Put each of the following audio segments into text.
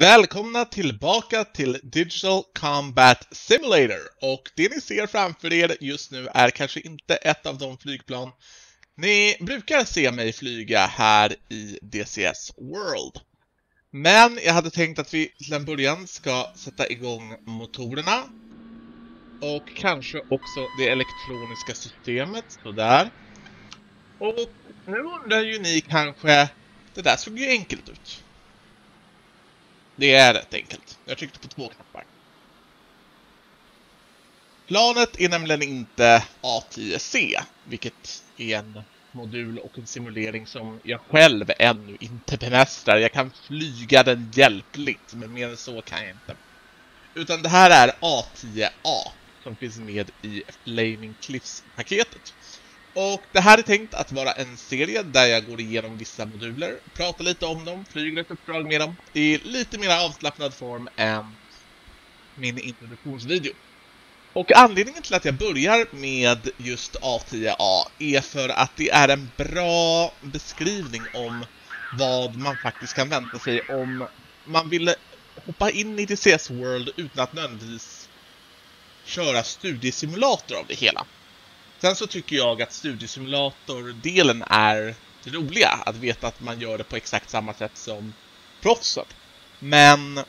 Välkomna tillbaka till Digital Combat Simulator och det ni ser framför er just nu är kanske inte ett av de flygplan ni brukar se mig flyga här i DCS World. Men jag hade tänkt att vi till en början ska sätta igång motorerna och kanske också det elektroniska systemet, sådär. Och nu undrar ju ni kanske, det där såg ju enkelt ut. Det är rätt enkelt. Jag tryckte på två knappar. Planet är nämligen inte A10C, vilket är en modul och en simulering som jag själv ännu inte bemästrar. Jag kan flyga den hjälpligt, men mer än så kan jag inte. Utan det här är A10A som finns med i Flaming Cliffs-paketet. Och det här är tänkt att vara en serie där jag går igenom vissa moduler, pratar lite om dem, flyger ett uppdrag med dem i lite mer avslappnad form än min introduktionsvideo. Och anledningen till att jag börjar med just A10A är för att det är en bra beskrivning om vad man faktiskt kan vänta sig om man vill hoppa in i DCS World utan att nödvändigtvis köra studiesimulator av det hela. Sen så tycker jag att studiesimulator-delen är det roliga, att veta att man gör det på exakt samma sätt som proffsen. Men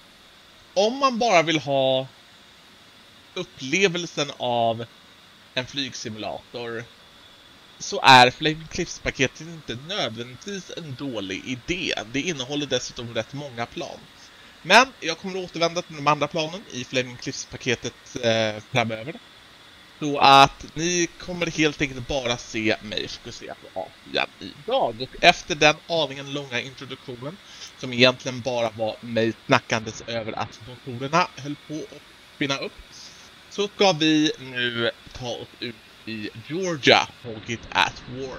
om man bara vill ha upplevelsen av en flygsimulator så är Flaming Cliffs-paketet inte nödvändigtvis en dålig idé. Det innehåller dessutom rätt många plan. Men jag kommer att återvända till de andra planen i Flaming Cliffs-paketet eh, framöver. Så att ni kommer helt enkelt bara se mig fokusera på A4 idag. Och efter den aningen långa introduktionen, som egentligen bara var mig snackandes över att motorerna höll på att spinna upp, så ska vi nu ta oss ut i Georgia, Hogget at War.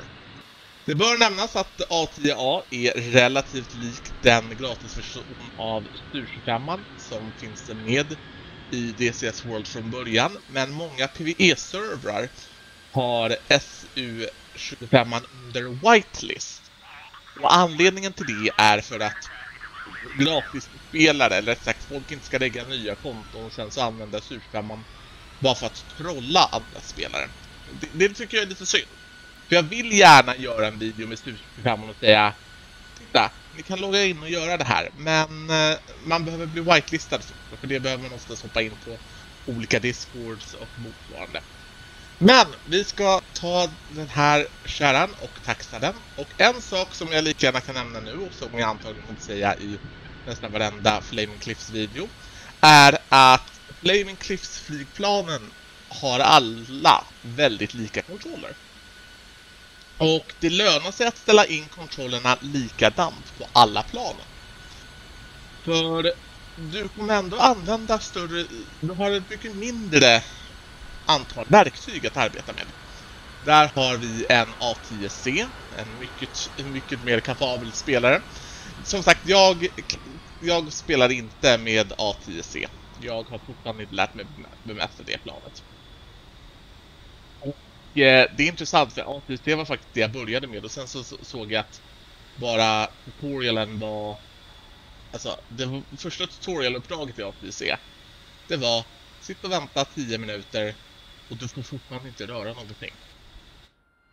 Det bör nämnas att A10A är relativt lik den gratisversion av Stur25 som finns med i DCS World från början, men många PVE-servrar har SU25 under whitelist. Och anledningen till det är för att gratisspelare, eller rätt sagt folk inte ska lägga nya konton och sen så använda SU25 bara för att trolla andra spelare. Det, det, tycker jag är lite synd. För jag vill gärna göra en video med SU25 och säga Titta, ni kan logga in och göra det här, men eh, man behöver bli whitelistad för, för det behöver man oftast hoppa in på olika discords och motsvarande. Men vi ska ta den här kärran och taxa den. Och en sak som jag lika gärna kan nämna nu och som jag antagligen kommer säga i nästan varenda Flaming Cliffs video är att Flaming Cliffs flygplanen har alla väldigt lika kontroller. Och det lönar sig att ställa in kontrollerna likadant på alla planen. För du kommer ändå använda större, du har ett mycket mindre antal verktyg att arbeta med. Där har vi en A10C, en mycket, mycket mer kapabel spelare. Som sagt, jag, jag spelar inte med A10C. Jag har fortfarande inte lärt mig bemästra det planet. Eh, det är intressant för ATC var faktiskt det jag började med och sen så såg jag att bara tutorialen var Alltså, det första tutorialuppdraget i ATC Det var Sitt och vänta 10 minuter och du får fortfarande inte röra någonting.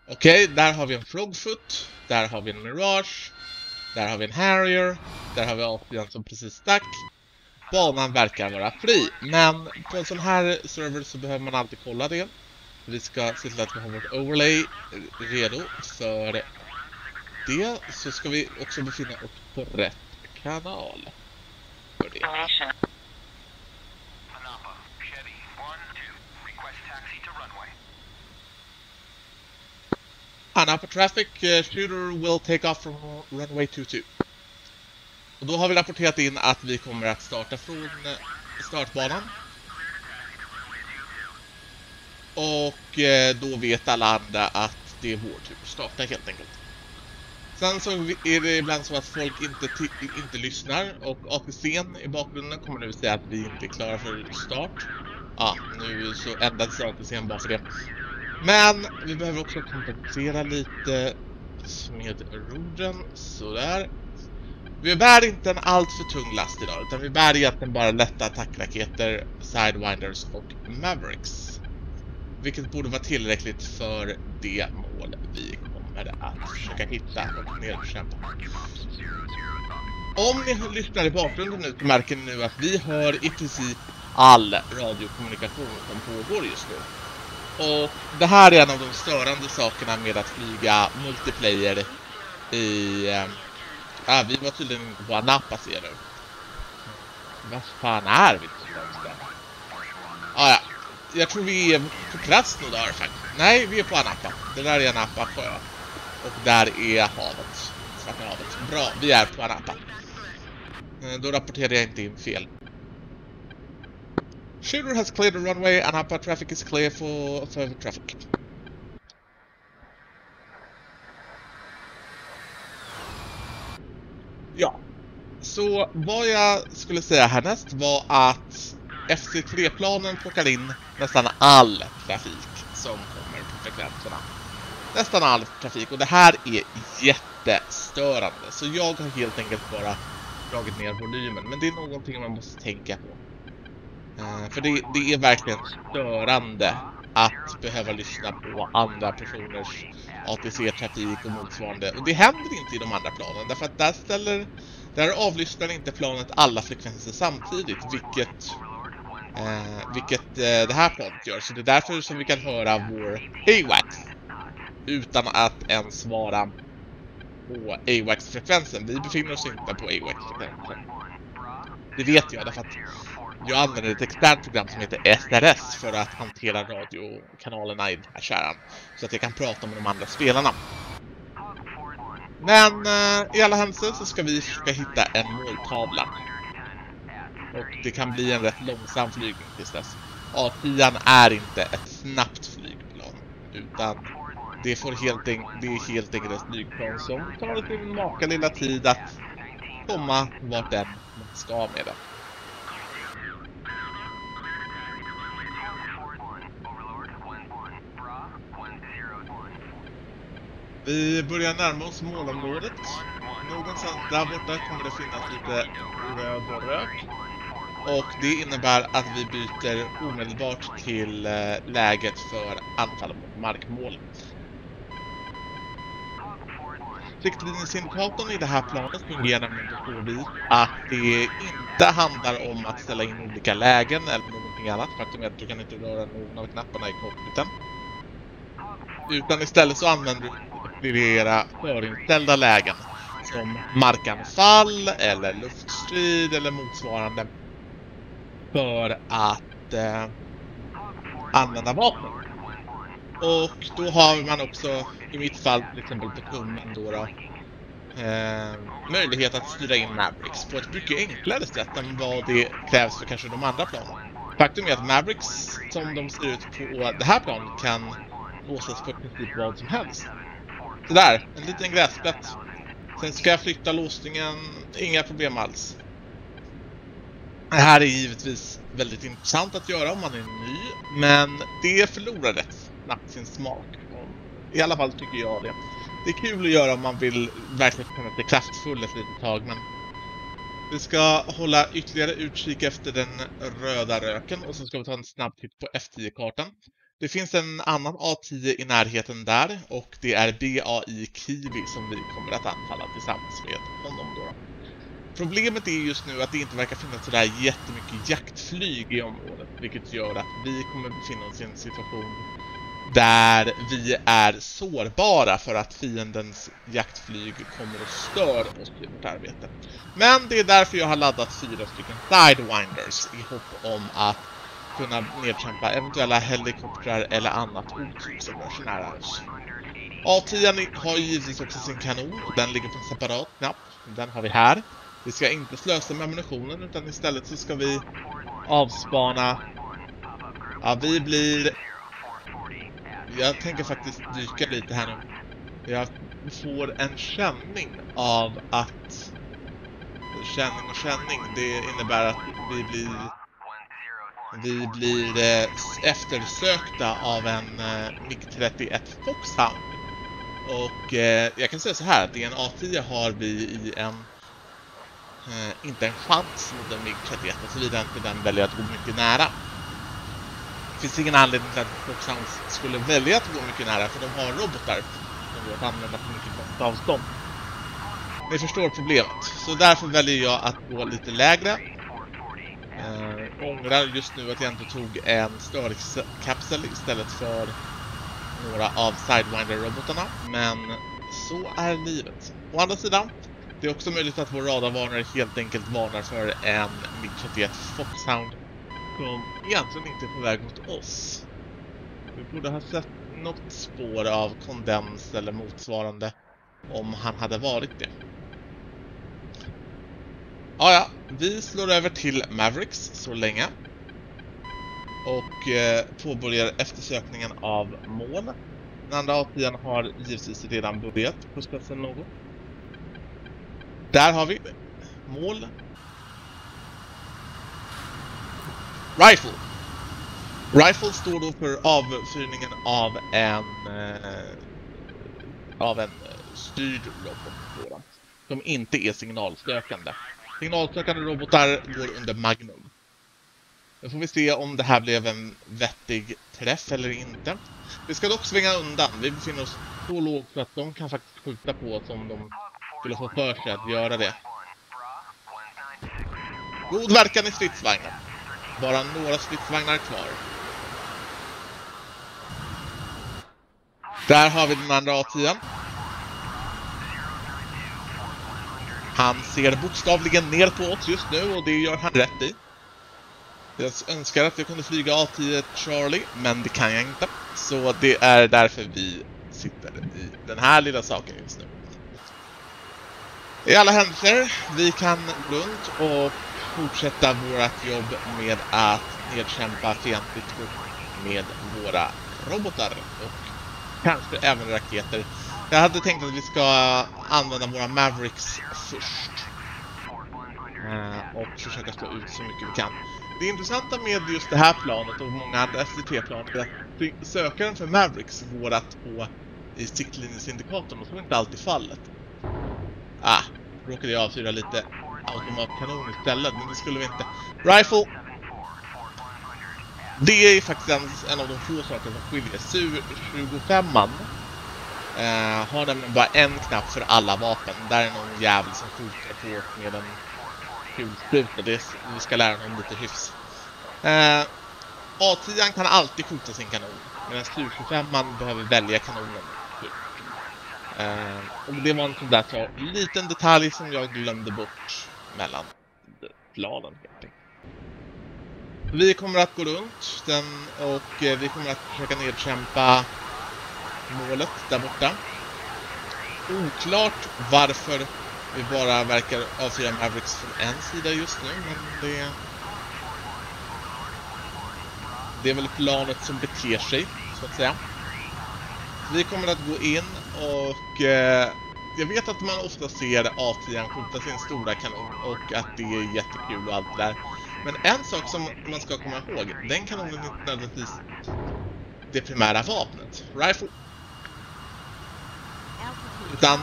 Okej, okay, där har vi en Frogfoot, där har vi en Mirage, där har vi en Harrier, där har vi APN som precis stack. Banan verkar vara fri, men på en sån här server så behöver man alltid kolla det. Vi ska se till att vi har vårt overlay redo för det. Så ska vi också befinna oss på rätt kanal. För det. Anapa traffic, uh, shooter will take off from runway 22. Och då har vi rapporterat in att vi kommer att starta från eh, startbanan och eh, då vet alla andra att det är vår tur att starta helt enkelt. Sen så är det ibland så att folk inte, inte lyssnar och ATC'n i bakgrunden kommer nu säga att vi inte är klara för start. Ja, nu så ändrades ATC'n bara för det. Men vi behöver också kompensera lite med rodren, sådär. Vi bär inte en alltför tung last idag, utan vi bär egentligen bara lätta attackraketer, Sidewinders och Mavericks. Vilket borde vara tillräckligt för det mål vi kommer att försöka hitta och nedkämpa. Om ni lyssnar i bakgrunden nu märker ni nu att vi hör i princip all radiokommunikation som pågår just nu. Och det här är en av de störande sakerna med att flyga multiplayer i... Ja, äh, vi var tydligen inte på Anapa ser du. Vad fan är vi? Ah, ja, jag tror vi är på Krasnodar faktiskt. Nej, vi är på Anapa. Det där är Anapa sjö. Och där är havet. Svarta havet. Bra, vi är på Anapa. Eh, då rapporterar jag inte in fel. Shooter has cleared the runway Anapa traffic is clear for further traffic. Ja, så vad jag skulle säga härnäst var att FC3-planen plockar in nästan all trafik som kommer på frekvenserna. Nästan all trafik och det här är jättestörande. Så jag har helt enkelt bara dragit ner volymen. Men det är någonting man måste tänka på. Uh, för det, det, är verkligen störande att behöva lyssna på andra personers ATC-trafik och motsvarande. Och det händer inte i de andra planen därför att där ställer där avlyssnar inte planet alla frekvenser samtidigt vilket Eh, vilket eh, det här planet gör. Så det är därför som vi kan höra vår AWACS utan att ens vara på AWACS-frekvensen. Vi befinner oss inte på AWACS-frekvensen. Det vet jag därför att jag använder ett externt program som heter SRS för att hantera radiokanalerna i den här kärran. Så att jag kan prata med de andra spelarna. Men eh, i alla händelser så ska vi försöka hitta en måltavla. Och det kan bli en rätt långsam flygning tills dess. A10 är inte ett snabbt flygplan. Utan det, får helt det är helt enkelt ett flygplan som tar sin maka lilla tid att komma vart den ska med den. Vi börjar närma oss målområdet. Någonstans där borta kommer det finnas lite röd och rök. Och det innebär att vi byter omedelbart till eh, läget för anfall mot markmål. Riktlinjesindikatorn i det här planet fungerar nämligen på så vis att det inte handlar om att ställa in olika lägen eller någonting annat. Faktum är att du kan inte röra någon av knapparna i cockpiten. Utan istället så använder du aktivera förinställda lägen som markanfall eller luftstrid eller motsvarande för att eh, använda vapen. Och då har man också, i mitt fall till exempel på kummen då, då eh, möjlighet att styra in Mavericks på ett mycket enklare sätt än vad det krävs för kanske de andra planen. Faktum är att Mavericks som de ser ut på det här planet kan låsas på i princip vad som helst. Sådär, en liten gräsplätt. Sen ska jag flytta låsningen, inga problem alls. Det här är givetvis väldigt intressant att göra om man är ny, men det förlorar rätt snabbt sin smak. I alla fall tycker jag det. Det är kul att göra om man vill verkligen känna sig kraftfull ett litet tag, men vi ska hålla ytterligare utkik efter den röda röken och så ska vi ta en snabb titt på F10-kartan. Det finns en annan A10 i närheten där och det är BAI Kiwi som vi kommer att anfalla tillsammans med honom då. Problemet är just nu att det inte verkar finnas sådär jättemycket jaktflyg i området vilket gör att vi kommer befinna oss i en situation där vi är sårbara för att fiendens jaktflyg kommer och stör oss i vårt arbete. Men det är därför jag har laddat fyra stycken Sidewinders i hopp om att kunna nedkämpa eventuella helikoptrar eller annat otyg som rör sig nära oss. A10 har givetvis också sin kanon och den ligger på en separat knapp. Den har vi här. Vi ska inte slösa med ammunitionen utan istället så ska vi avspana. Ja, vi blir... Jag tänker faktiskt dyka lite här nu. Jag får en känning av att... Känning och känning, det innebär att vi blir vi blir eh, eftersökta av en eh, MiG-31 Foxhound. Och eh, jag kan säga så här att en A10 har vi i en eh, inte en chans mot en MiG-31 såvida inte den väljer att gå mycket nära. Det finns ingen anledning till att Foxhounds skulle välja att gå mycket nära för de har robotar som går att använda på mycket kort avstånd. Ni förstår problemet. Så därför väljer jag att gå lite lägre. Eh, ångrar just nu att jag inte tog en störningskapsel istället för några av Sidewinder-robotarna. Men så är livet. Å andra sidan, det är också möjligt att vår radarvarnare helt enkelt varnar för en MiG-31 Foxhound som egentligen inte är på väg mot oss. Vi borde ha sett något spår av kondens eller motsvarande om han hade varit det. Ah, ja, vi slår över till Mavericks så länge. Och eh, påbörjar eftersökningen av mål. Den andra A10 har givetvis redan börjat processen något. Där har vi mål. Rifle. Rifle står då för avfyrningen av en eh, av en eh, styrd robot som inte är signalsökande. Signalsökande robotar går under Magnum. Nu får vi se om det här blev en vettig träff eller inte. Vi ska dock svänga undan. Vi befinner oss så lågt så att de kan faktiskt skjuta på oss om de skulle få för sig att göra det. God verkan i stridsvagnen. Bara några stridsvagnar kvar. Där har vi den andra A10. Han ser bokstavligen ner på oss just nu och det gör han rätt i. Jag önskar att jag kunde flyga A10 Charlie, men det kan jag inte. Så det är därför vi sitter i den här lilla saken just nu. I alla händelser, vi kan runt och fortsätta vårt jobb med att nedkämpa fientligt med våra robotar och kanske även raketer. Jag hade tänkt att vi ska använda våra Mavericks först. Eh, och försöka slå ut så mycket vi kan. Det intressanta med just det här planet och många andra SCT-planet är att sökaren för Mavericks går att på i siktlinjesindikatorn och så är inte alltid fallet. Ah, råkade jag avfyra lite automatkanon istället, men det skulle vi inte. Rifle! Det är faktiskt en, en av de få saker som skiljer. Su-25an eh, har nämligen bara en knapp för alla vapen. Där är någon jävel som skjuter på med en kulspruta. Det vi ska lära honom lite hyfs. Eh, A10 kan alltid skjuta sin kanon. Medan Su-25an behöver välja kanonen. Eh, och det var en sån där så, liten detalj som jag glömde bort mellan planen helt enkelt. Vi kommer att gå runt den och eh, vi kommer att försöka nedkämpa målet där borta. Oklart varför vi bara verkar avfyra Mavericks från en sida just nu, men det... Det är väl planet som beter sig, så att säga. Vi kommer att gå in och eh, jag vet att man ofta ser A10 skjuta sin stora kanon och att det är jättekul och allt det där. Men en sak som man ska komma ihåg, den kanonen är inte nödvändigtvis det primära vapnet. Rifle. Utan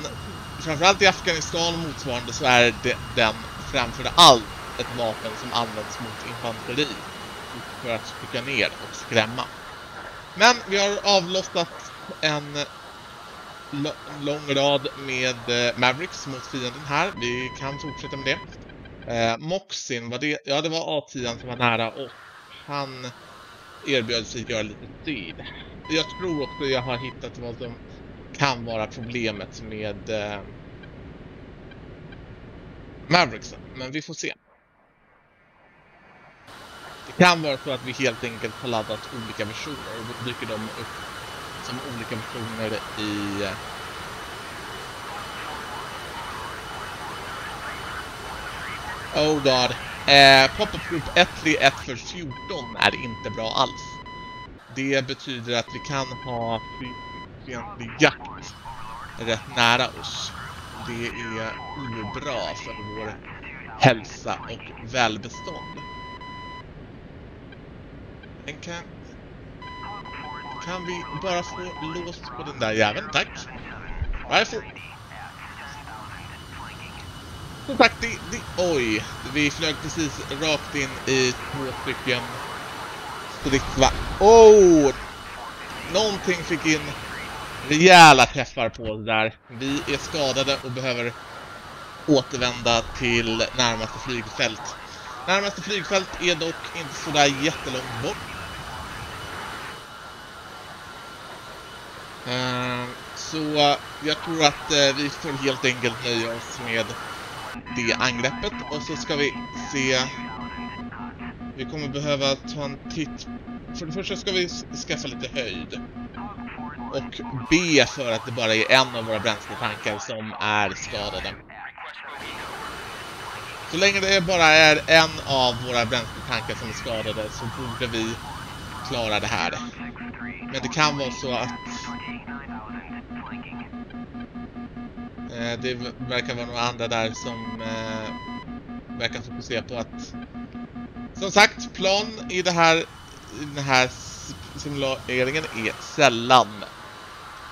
framförallt i Afghanistan och motsvarande så är det, den framför allt ett vapen som används mot infanteri. För att skicka ner och skrämma. Men vi har avlossat en lång rad med eh, Mavericks mot fienden här. Vi kan fortsätta med det. Eh, Moxin, var det, ja det var A10 som var nära och han erbjöd sig att göra lite tid. Jag tror också jag har hittat vad som kan vara problemet med eh, Mavericksen, men vi får se. Det kan vara så att vi helt enkelt har laddat olika versioner och då dyker de upp som olika versioner i eh, Oh god. Eh, Pop-up group 131 för 14 är inte bra alls. Det betyder att vi kan ha fientlig jakt rätt nära oss. Det är obra för vår hälsa och välbestånd. Den kan... Kan vi bara få låst på den där jäveln, tack? Varför? som sagt, det, det, oj, vi flög precis rakt in i två stycken stridsvagn. Oh! Någonting fick in rejäla träffar på oss där. Vi är skadade och behöver återvända till närmaste flygfält. Närmaste flygfält är dock inte sådär jättelångt bort. Uh, så jag tror att eh, vi får helt enkelt nöja oss med det angreppet. Och så ska vi se. Vi kommer behöva ta en titt. För det första ska vi skaffa lite höjd. Och B för att det bara är en av våra bränsletankar som är skadade. Så länge det bara är en av våra bränsletankar som är skadade så borde vi klara det här. Men det kan vara så att Eh, det verkar vara några andra där som eh, verkar fokusera på att... Som sagt, plan i, det här, i den här simuleringen är sällan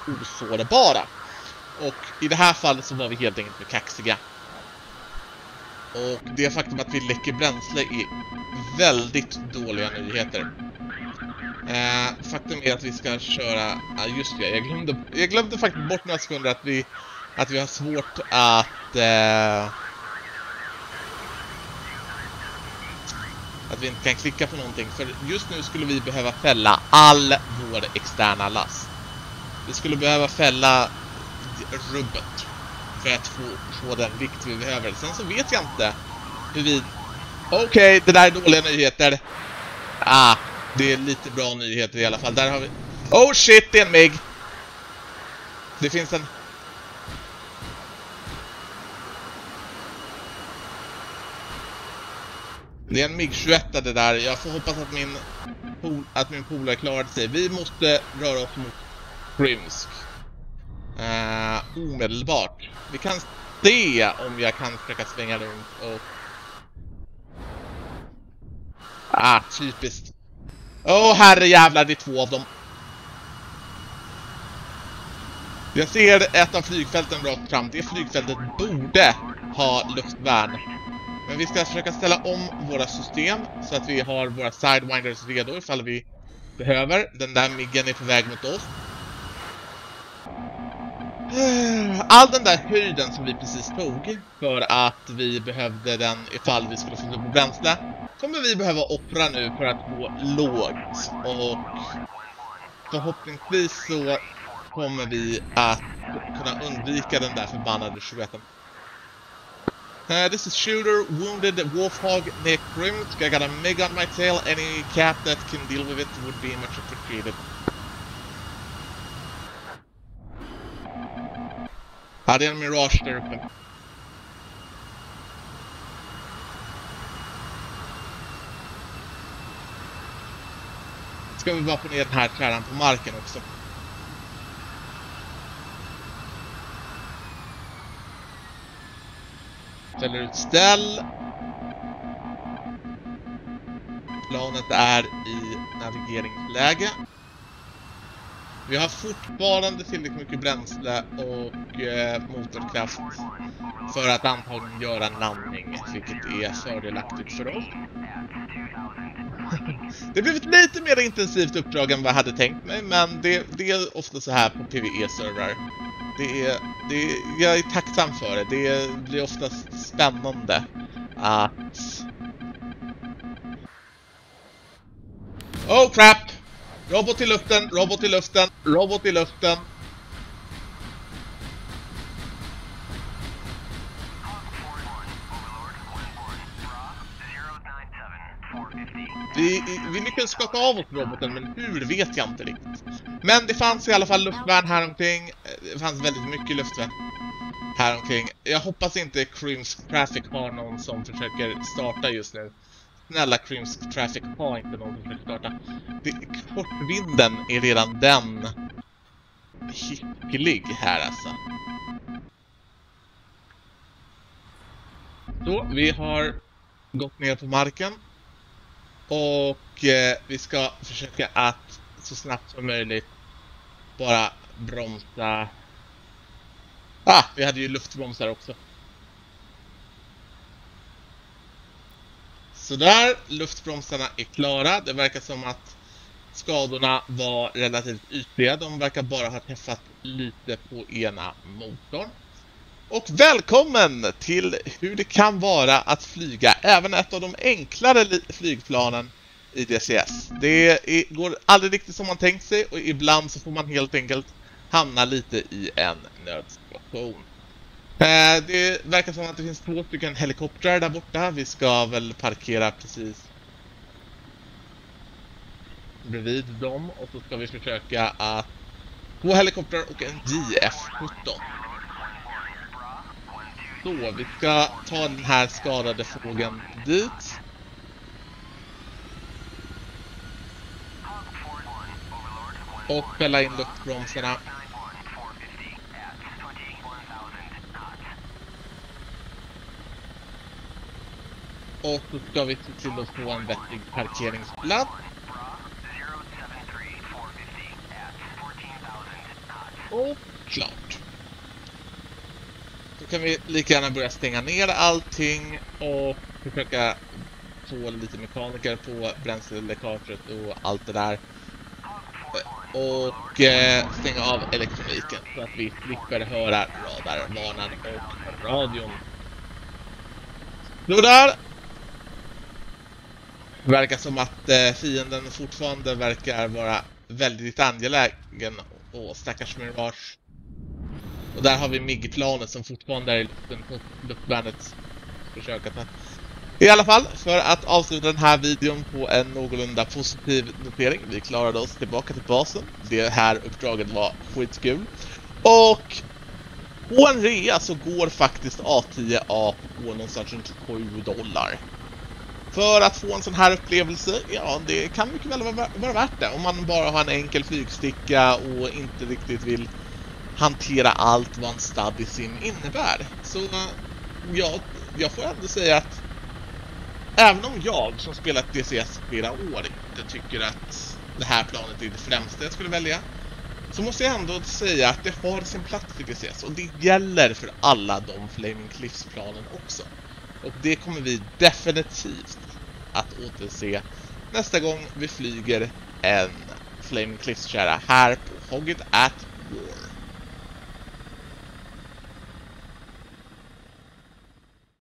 osårbara. Och i det här fallet så var vi helt enkelt för kaxiga. Och det faktum att vi läcker bränsle är väldigt dåliga nyheter. Eh, faktum är att vi ska köra... Ja, just det, jag glömde, jag glömde faktiskt bort några sekunder att vi att vi har svårt att... Eh, att vi inte kan klicka på någonting. För just nu skulle vi behöva fälla all vår externa last. Vi skulle behöva fälla rubbet för att få, få den vikt vi behöver. Sen så vet jag inte hur vi... Okej, okay, det där är dåliga nyheter. Ah, det är lite bra nyheter i alla fall. Där har vi... Oh shit, det är en MIG! Det finns en Det är en MiG-21 det där. Jag får hoppas att min, att min polare klarade sig. Vi måste röra oss mot Krimsk. Uh, eh, omedelbart. Vi kan se om jag kan försöka svänga runt och... Ah, typiskt. Åh oh, herre jävlar, det är två av dem. Jag ser ett av flygfälten rakt fram. Det flygfältet borde ha luftvärn. Men vi ska försöka ställa om våra system så att vi har våra sidewinders redo ifall vi behöver. Den där miggen är på väg mot oss. Eh, all den där höjden som vi precis tog för att vi behövde den ifall vi skulle få på bränsle kommer vi behöva offra nu för att gå lågt och förhoppningsvis så kommer vi att kunna undvika den där förbannade 21 Uh, this is Shooter, Wounded, Wolfhog, Nick Grimsk. I got a MiG on my tail. Any cap that can deal with it would be much appreciated. Är en Mirage där. Ska vi bara få ner den här kärran på marken också. Ställer ut ställ. Planet är i navigeringsläge. Vi har fortfarande tillräckligt mycket bränsle och eh, motorkraft för att antagligen göra en landning, vilket är fördelaktigt för oss. Det blev ett lite mer intensivt uppdrag än vad jag hade tänkt mig, men det, det är ofta så här på PvE-servrar. Det är, det är, jag är tacksam för det. Det blir oftast spännande att... Oh crap! Robot i luften, robot i luften, robot i luften. Vi, vi lyckades skaka av oss roboten, men hur vet jag inte riktigt. Men det fanns i alla fall luftvärn här omkring. Det fanns väldigt mycket luftvärn här omkring. Jag hoppas inte Crimsk Traffic har någon som försöker starta just nu. Snälla Crimsk Traffic, ha inte någon som försöker starta. Det, kortvinden är redan den hycklig här alltså. Så, vi har gått ner på marken. Och eh, vi ska försöka att så snabbt som möjligt bara bromsa. Ah, vi hade ju luftbromsar också. Sådär, luftbromsarna är klara. Det verkar som att skadorna var relativt ytliga. De verkar bara ha träffat lite på ena motorn. Och välkommen till hur det kan vara att flyga även ett av de enklare flygplanen i DCS. Det är, går aldrig riktigt som man tänkt sig och ibland så får man helt enkelt hamna lite i en nödsituation. Eh, det verkar som att det finns två stycken helikoptrar där borta. Vi ska väl parkera precis bredvid dem och så ska vi försöka att två helikoptrar och en JF-17. Så, vi ska ta den här skadade fågeln dit. Och fälla in luftbromsarna Och så ska vi se till att få en vettig parkeringsplats. Och klart. Kan vi lika gärna börja stänga ner allting och försöka få lite mekaniker på bränsleläckaget och allt det där. Och eh, stänga av elektroniken så att vi slipper höra radarvarnaren och radion. Så där det verkar som att eh, fienden fortfarande verkar vara väldigt angelägen. Och stackars Mirage. Och där har vi MIG-planet som fortfarande är i luften på luftvärnets försök att... I alla fall, för att avsluta den här videon på en någorlunda positiv notering. Vi klarade oss tillbaka till basen. Det här uppdraget var skitkul. Och på en rea så går faktiskt A10A på någonstans runt 7 dollar. För att få en sån här upplevelse, ja det kan mycket väl vara, vara värt det. Om man bara har en enkel flygsticka och inte riktigt vill hantera allt vad en study sim innebär. Så jag, jag får ändå säga att även om jag som spelat DCS flera år inte tycker att det här planet är det främsta jag skulle välja så måste jag ändå säga att det har sin plats i DCS och det gäller för alla de Flaming Cliffs-planen också. Och det kommer vi definitivt att återse nästa gång vi flyger en Flaming Cliffs-kära här på Hogget at War.